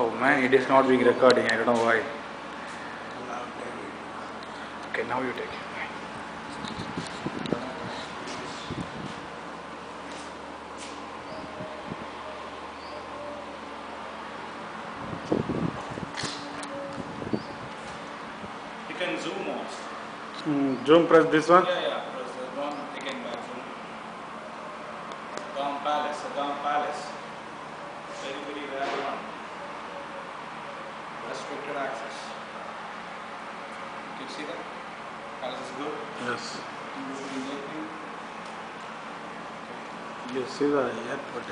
Oh man, it is not being recording. I don't know why. Okay, now you take it. You can zoom also. Mm, zoom press this one. Yeah, yeah. Press the one again back zoom. Down Palace, Down Palace. Restricted access. Can you see that? Palace is good. Yes. You will be making. You see the airport.